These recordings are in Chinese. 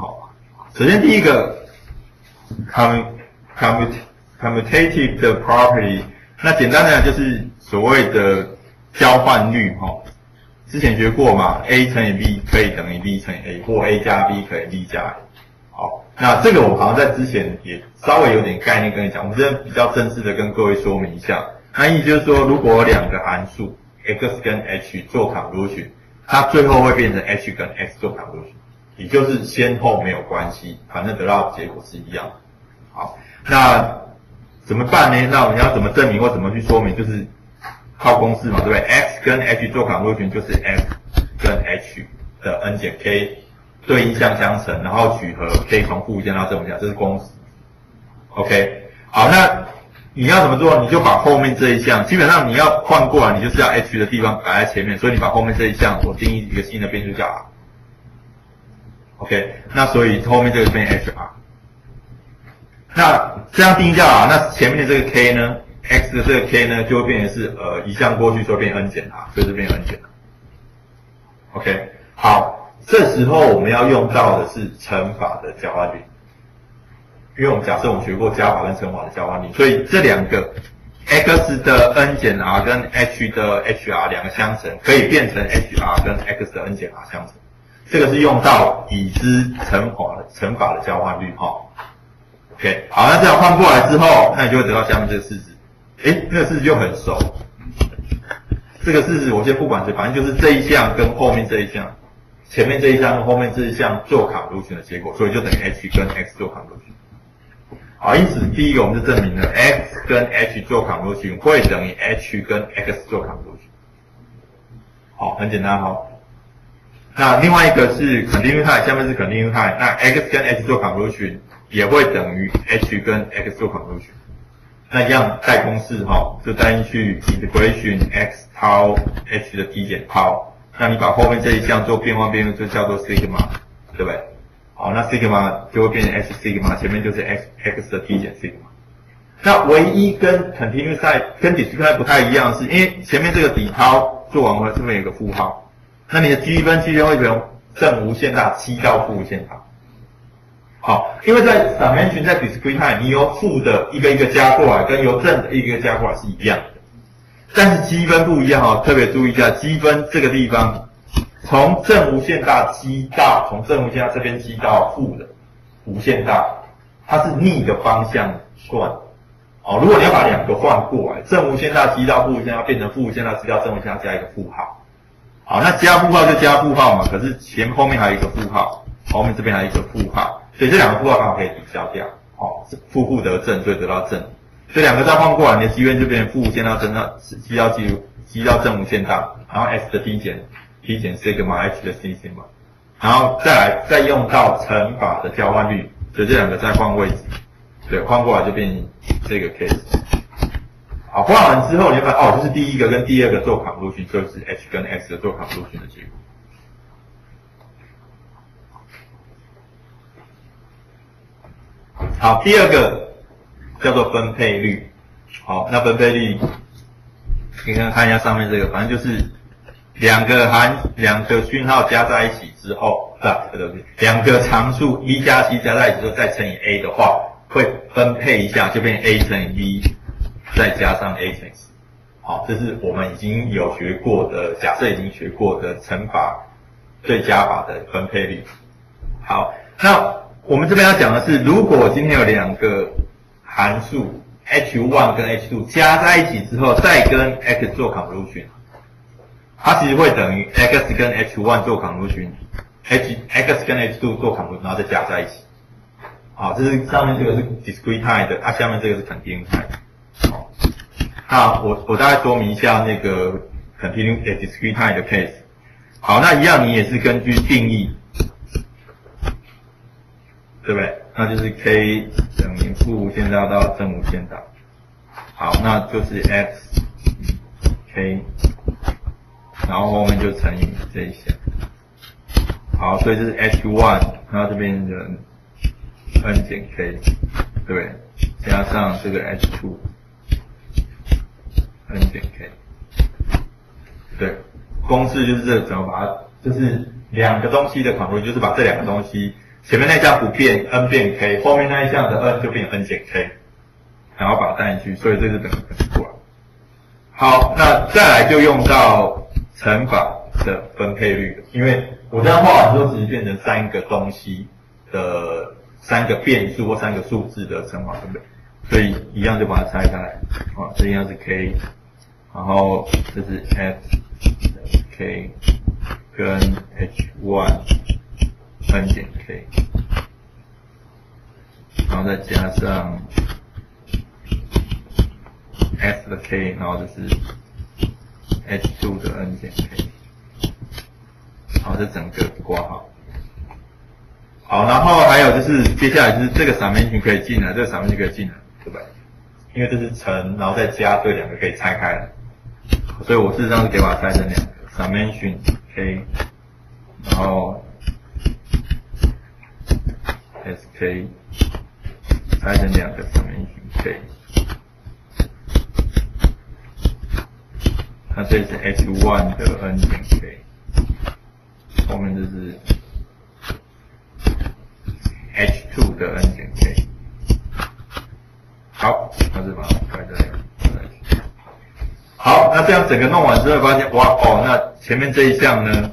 好，首先第一个，commut commut commutative 的 property，那简单的讲就是所谓的交换率哈。之前学过嘛，a 乘以 b 可以等于 b 乘以 a，或 a 加 b 可以 b 加 a。好，那这个我好像在之前也稍微有点概念跟你讲，我们这边比较正式的跟各位说明一下。那意思就是说，如果两个函数 x 跟 h 做 convolution，它最后会变成 h 跟 x 做 convolution，也就是先后没有关系，反正得到结果是一样。好，那怎么办呢？那我们要怎么证明或怎么去说明？就是靠公式嘛，对不对？x 跟 h 做 convolution 就是 f 跟 h 的 n 减 k。对应相相乘，然后取和 k 从负无限到正无限，这是公式。OK，好，那你要怎么做？你就把后面这一项，基本上你要换过来，你就是要 h 的地方摆在前面，所以你把后面这一项，我定义一个新的变数叫 r。OK，那所以后面这个变 hr。那这样定义叫 r，那前面的这个 k 呢？x 的这个 k 呢，就会变成是呃移项过去，所以变 n 减 r，所以就变 n 减 r。OK，好。这时候我们要用到的是乘法的交换率，因为我们假设我们学过加法跟乘法的交换率，所以这两个 x 的 n 减 r 跟 h 的 hr 两个相乘，可以变成 hr 跟 x 的 n 减 r 相乘。这个是用到已知乘法的乘法的交换率哈。OK，好，那这样换过来之后，那你就会得到下面这个式子。哎，那个式子就很熟。这个式子我先不管这，反正就是这一项跟后面这一项。前面这一项跟后面这一项做 convolution 的结果，所以就等于 h 跟 x 做 convolution。好，因此第一个我们就证明了 x 跟 h 做 convolution 会等于 h 跟 x 做 convolution。好，很简单哈。那另外一个是肯定 u 态，下面是肯定 u 态，那 x 跟 h 做 convolution 也会等于 h 跟 x 做 convolution。那一样带公式哈，就带进去 integration x 套 h 的 t 减套。那你把后面这一项做变换变数，就叫做 sigma，对不对？好，那 sigma 就会变成 h sigma，前面就是 x x 的 t 减 sigma。那唯一跟 continuous 跟 discrete 不太一样，是因为前面这个底抛做完后，这边有个负号，那你的积分积分会从正无限大积到负无限大。好，因为在三角群在 discrete 你由负的一个一个加过来，跟由正的一个一个加过来是一样的。但是积分不一样哦，特别注意一下，积分这个地方从正无限大积到从正无限大这边积到负的无限大，它是逆的方向算。哦，如果你要把两个换过来，正无限大积到负无限大变成负无限大积到正无限大加一个负号。好，那加负号就加负号嘛，可是前后面还有一个负号，后面这边还有一个负号，所以这两个负号刚好可以抵消掉。哦，负负得正，所以得到正。这两个再换过来，你的积分就变成负无限大增到积到积积到正无限大，然后 s 的 t 减 t 减 sigma，h 的 c sigma，然后再来再用到乘法的交换率，所以这两个再换位置，对，换过来就变这个 case。好，换完之后你会发现，哦，就是第一个跟第二个做函数群就是 h 跟 x 的做函数群的结果。好，第二个。叫做分配率，好，那分配率，你看看一下上面这个，反正就是两个函两个讯号加在一起之后，是吧？两个常数一加 c 加在一起之后再乘以 a 的话，会分配一下，就变 a 乘以 b 再加上 a 乘以 c。好，这是我们已经有学过的，假设已经学过的乘法对加法的分配率。好，那我们这边要讲的是，如果今天有两个函数 h1 跟 h2 加在一起之后，再跟 x 做 convolution，它其实会等于 x 跟 h1 做 convolution，h x 跟 h2 做 convolution，然后再加在一起。好，这是上面这个是 discrete 的，它下面这个是 continuous。好，那我我大概说明一下那个 continuous discrete time 的 case。好，那一样你也是根据定义，对不对？那就是 k 等于负无限大到正无限大，好，那就是 x k，然后后面就乘以这一项，好，所以这是 h one，然后这边的 n 减 k，对，加上这个 h two n 减 k，对，公式就是这怎么把它，就是两个东西的考虑，就是把这两个东西。前面那一项不变，n 变 k，后面那一项的 n 就变 n 减 k，然后把它带进去，所以这是等于过来。好，那再来就用到乘法的分配率，因为我这样画完之后，其实变成三个东西的三个变数或三个数字的乘法分配，所以一样就把它拆开来，啊，这一样是 k，然后这是 f，k 跟 h one n 减 k，然后再加上。S 的 k，然后这是 h2 的 n 减 k，好，这整个挂号。好，然后还有就是接下来就是这个 summation 可以进来，这个 summation 可以进来，对吧？因为这是乘，然后再加这两个可以拆开了，所以我事实上是可以把它拆成两个 summation k，然后 sk 拆成两个 summation k。那这是 h one 的 n 减 k，后面就是 h two 的 n 减 k。好，那就把它摆在这好，那这样整个弄完之后，发现哇哦，那前面这一项呢，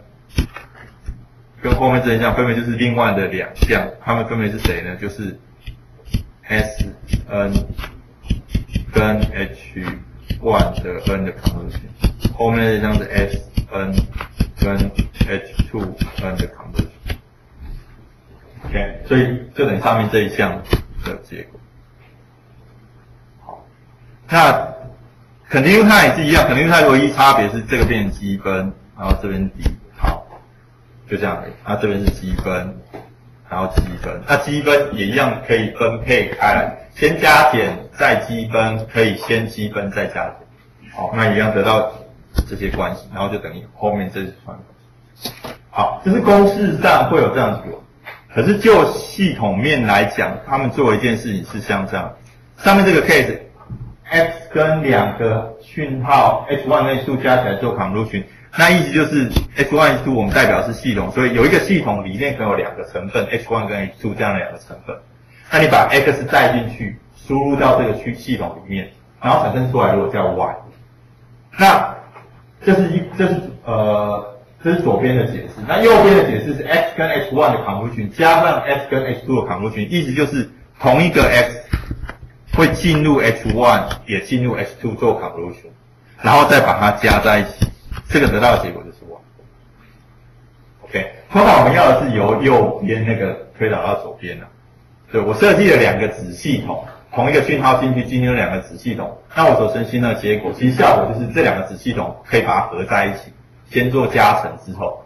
跟后面这一项分别就是另外的两项，它们分别是谁呢？就是 s n 跟 h one 的 n 的函数。后面这一项是 S N 跟 H two N 的函数。OK，所以就等于上面这一项的结果。好，那肯定它也是一样，肯定它唯一差别是这个变积分，然后这边底，好，就这样而已。那这边是积分，然后积分，那积分也一样可以分配开来，先加减再积分，可以先积分再加减，好，那一样得到。这些关系，然后就等于后面这串。好，就是公式上会有这样子，可是就系统面来讲，他们做一件事情是像这样，上面这个 case，x 跟两个讯号 h one h two 加起来做 convolution，那意思就是 h one h two 我们代表是系统，所以有一个系统里面可能有两个成分 h one 跟 h two 这样的两个成分，那你把 x 带进去，输入到这个区系统里面，然后产生出来如果叫 y，那这是一，这是呃，这是左边的解释。那右边的解释是 x 跟 h one 的 convolution 加上 x 跟 h two 的 convolution，意思就是同一个 x 会进入 h one，也进入 h two 做 convolution，然后再把它加在一起，这个得到的结果就是 y。OK，通常我们要的是由右边那个推导到左边的。对我设计了两个子系统。同一个讯号进去，进入两个子系统，那我所呈现的结果，其实效果就是这两个子系统可以把它合在一起，先做加成之后，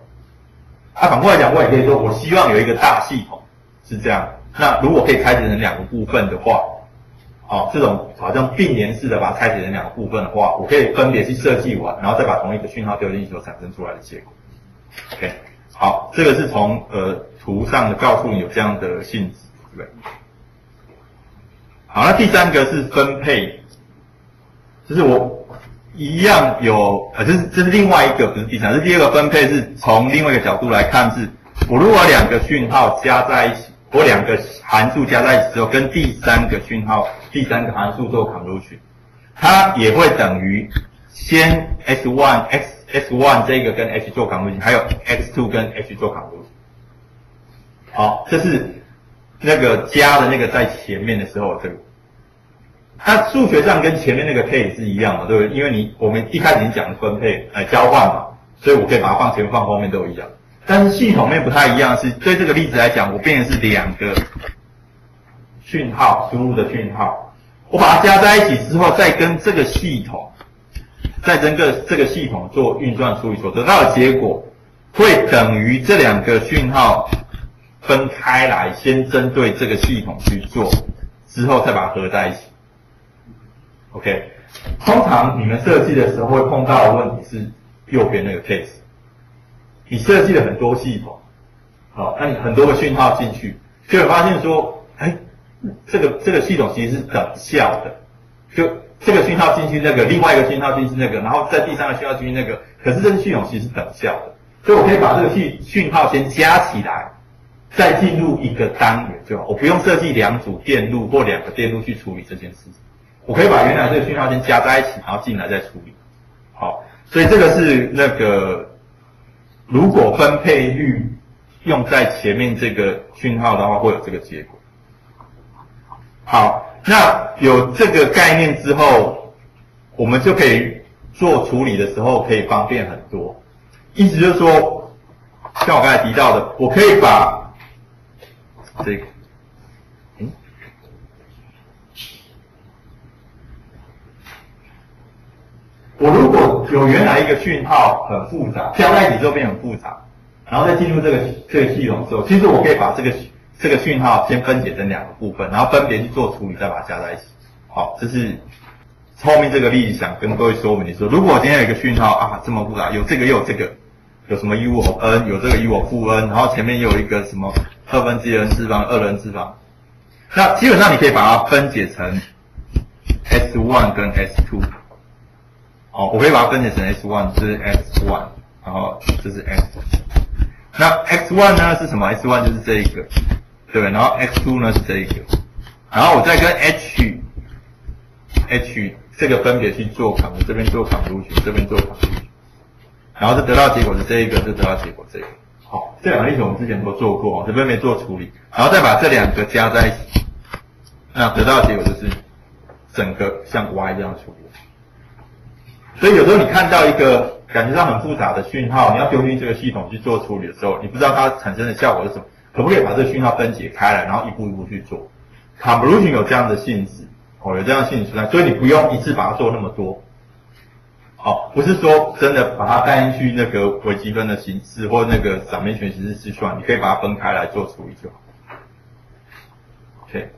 啊，反过来讲，我也可以说，我希望有一个大系统是这样。那如果可以拆解成两个部分的话，哦，这种好像并联式的把它拆解成两个部分的话，我可以分别去设计完，然后再把同一个讯号丢进去所产生出来的结果。OK，好，这个是从呃图上的告诉你有这样的性质，对不对？好，那第三个是分配，就是我一样有，呃，这是这是另外一个，不是第三，是第二个分配，是从另外一个角度来看，是我如果两个讯号加在一起，我两个函数加在一起之后，跟第三个讯号、第三个函数做扛入讯它也会等于先 s one x s one 这个跟 h 做扛入讯还有 x two 跟 h 做扛入讯。好，这是。那个加的那个在前面的时候，这个，它数学上跟前面那个配是一样的，对不对？因为你我们一开始你讲的分配来交换嘛，所以我可以把它放前面放后面都一样。但是系统面不太一样，是对这个例子来讲，我变的是两个讯号输入的讯号，我把它加在一起之后，再跟这个系统，再跟个这个系统做运算处理所得到的结果，会等于这两个讯号。分开来，先针对这个系统去做，之后再把它合在一起。OK，通常你们设计的时候会碰到的问题是右边那个 case，你设计了很多系统，好，那你很多个讯号进去，就会发现说，哎，这个这个系统其实是等效的，就这个讯号进去那个，另外一个讯号进去那个，然后在第三个讯号进去那个，可是这个系统其实是等效的，所以我可以把这个讯讯号先加起来。再进入一个单元就好，我不用设计两组电路或两个电路去处理这件事情，我可以把原来这个讯号先加在一起，然后进来再处理。好，所以这个是那个如果分配率用在前面这个讯号的话，会有这个结果。好，那有这个概念之后，我们就可以做处理的时候可以方便很多。意思就是说，像我刚才提到的，我可以把这个，嗯，我如果有原来一个讯号很复杂，加在一起之后变很复杂，然后再进入这个这个系统之后，其实我可以把这个这个讯号先分解成两个部分，然后分别去做处理，再把它加在一起。好，这是后面这个例子想跟各位说明。你说如果我今天有一个讯号啊这么复杂，有这个又有这个，有什么 u 我 n，有这个 u 我负 n，然后前面又有一个什么？二分之一 n 次方，二 n 次方，那基本上你可以把它分解成 s one 跟 s two。哦，我可以把它分解成 s one，这是 s one，然后这是 s。那 x one 呢是什么？s one 就是这一个，对然后 x two 呢是这一个，然后我再跟 h h 这个分别去做 c o 这边做 c o n c l 这边做 c o n c l 然后就得到结果是这一个，就得到结果这个。好，这两个例子我们之前都做过，这边没做处理，然后再把这两个加在一起，那得到的结果就是整个像 Y 这样处理。所以有时候你看到一个感觉上很复杂的讯号，你要丢进这个系统去做处理的时候，你不知道它产生的效果是什么，可不可以把这个讯号分解开来，然后一步一步去做？Convolution 有这样的性质，哦，有这样的性质在，所以你不用一次把它做那么多。好，不是说真的把它带进去那个微积分的形式或那个散面全形式计算，你可以把它分开来做处理就好。OK。